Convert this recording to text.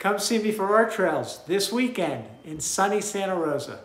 Come see me for our trails this weekend in sunny Santa Rosa.